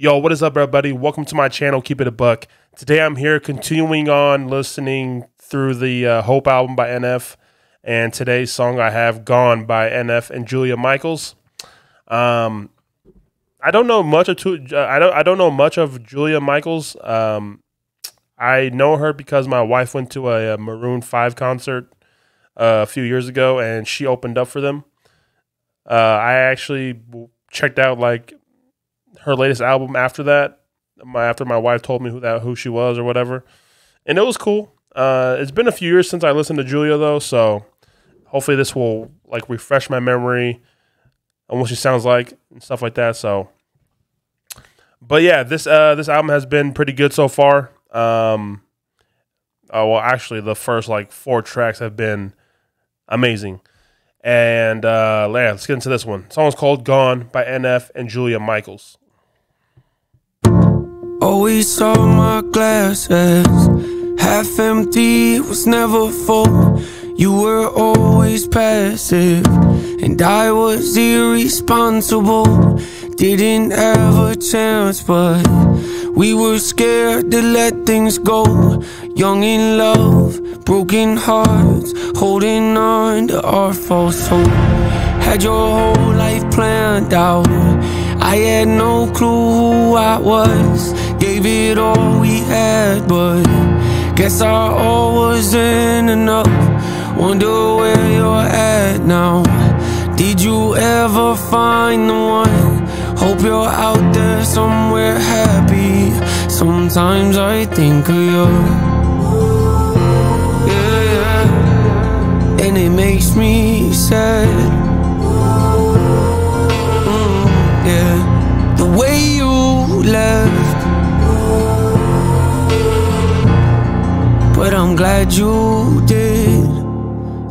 Yo, what is up, everybody? Welcome to my channel, Keep It a Buck. Today I'm here continuing on listening through the uh, Hope album by NF. And today's song I have Gone by NF and Julia Michaels. Um, I don't know much of uh, I don't I don't know much of Julia Michaels. Um, I know her because my wife went to a, a Maroon Five concert uh, a few years ago, and she opened up for them. Uh, I actually checked out like her latest album after that. My after my wife told me who that who she was or whatever, and it was cool. Uh, it's been a few years since I listened to Julia though, so hopefully this will like refresh my memory on what she sounds like and stuff like that. So, but yeah, this uh, this album has been pretty good so far. Um, oh well, actually, the first like four tracks have been amazing. And uh, yeah, let's get into this one. Song is called "Gone" by NF and Julia Michaels. Always saw my glasses half empty, was never full. You were always passive, and I was irresponsible. Didn't have a chance, but we were scared to let things go. Young in love, broken hearts, holding on to our false hope. Had your whole life planned out. I had no clue who I was. Gave it all we had, but guess our all wasn't enough. Wonder where you're at now. Did you ever find the one? Hope you're out there somewhere happy. Sometimes I think of you. Yeah, yeah. And it makes me sad. Mm, yeah. The way you left. But I'm glad you did.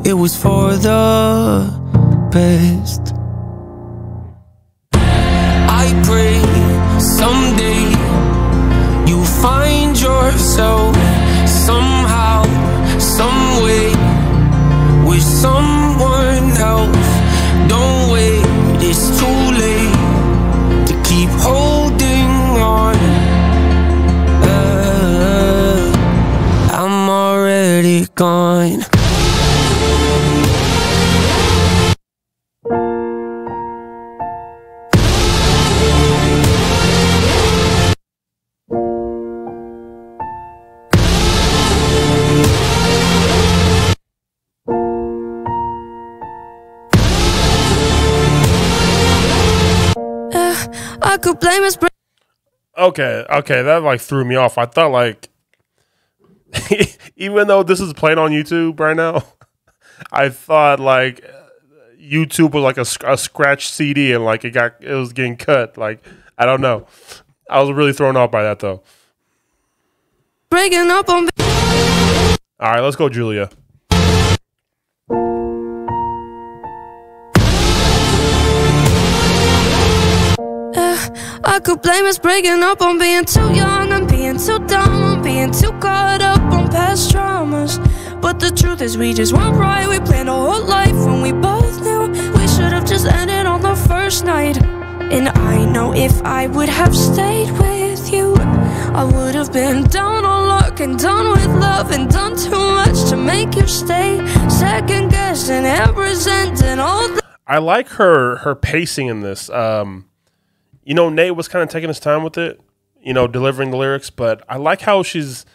It was for the best. Blame. Okay, okay, that like threw me off. I thought like, even though this is playing on YouTube right now, I thought like YouTube was like a, a scratch CD and like it got it was getting cut. Like I don't know. I was really thrown off by that though. Breaking up on. All right, let's go, Julia. I could blame us breaking up on being too young and being too dumb on being too caught up on past traumas. But the truth is, we just weren't right. We planned our whole life when we both knew we should have just ended on the first night. And I know if I would have stayed with you, I would have been down on luck and done with love and done too much to make you stay. Second guessing and resenting all the. I like her her pacing in this. Um, you know, Nate was kind of taking his time with it, you know, delivering the lyrics, but I like how she's.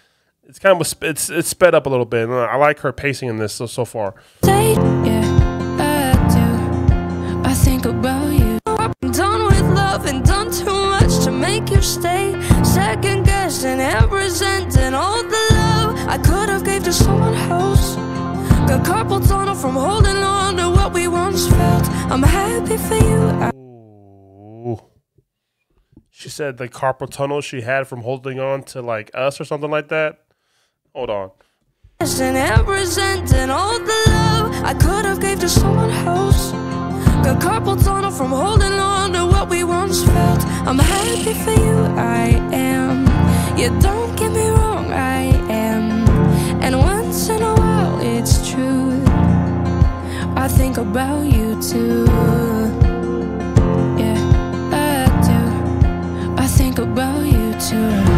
It's kind of it's it's sped up a little bit. I like her pacing in this so so far. Stay. Second guessing and resenting all the love I could have gave to someone else. Got carpal tunnel from holding on to what we once felt. I'm happy for you. She said the carpal tunnel she had from holding on to like us or something like that. Hold on. And all the love I could have gave to someone else. Got carpal tunnel from holding on to what we once felt. I'm happy for you, I am. Yeah, don't get me wrong, I am. And once in a while, it's true. I think about you too. Think about you too.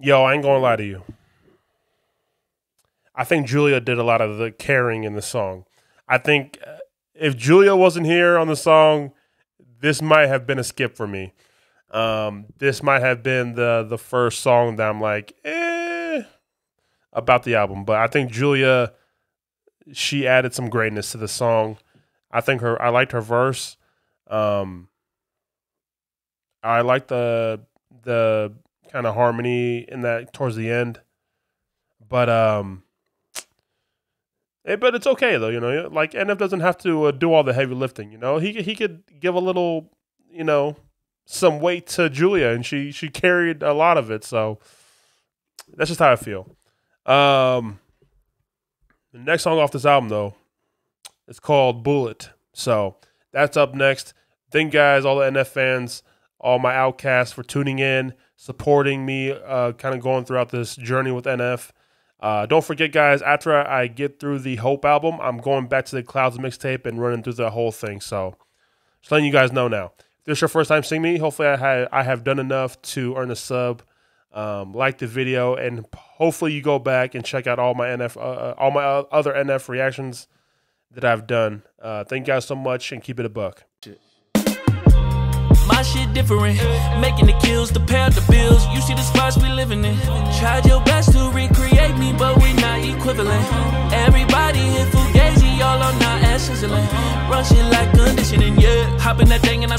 Yo, I ain't gonna lie to you. I think Julia did a lot of the caring in the song. I think uh, if Julia wasn't here on the song, this might have been a skip for me. Um, this might have been the the first song that I'm like, eh, about the album. But I think Julia, she added some greatness to the song. I think her, I liked her verse. Um, I like the the kind of harmony in that towards the end. But um, eh, but it's okay though, you know. Like NF doesn't have to uh, do all the heavy lifting, you know. He he could give a little, you know, some weight to Julia, and she she carried a lot of it. So that's just how I feel. Um, the next song off this album though, it's called Bullet. So that's up next. Thank guys, all the NF fans, all my outcasts for tuning in, supporting me, uh, kind of going throughout this journey with NF. Uh, don't forget, guys, after I get through the Hope album, I'm going back to the Clouds mixtape and running through the whole thing. So just letting you guys know now. If this is your first time seeing me, hopefully I, ha- I have done enough to earn a sub. Um, like the video, and hopefully you go back and check out all my NF, uh, uh, all my other NF reactions that I've done. Uh, thank you guys so much, and keep it a buck. Different, making the kills to pay the bills. You see the spots we living in. Tried your best to recreate me, but we not equivalent. Everybody hit fugazi, all on our ass sizzling. Run shit like conditioning, yeah. Hop in that thing and I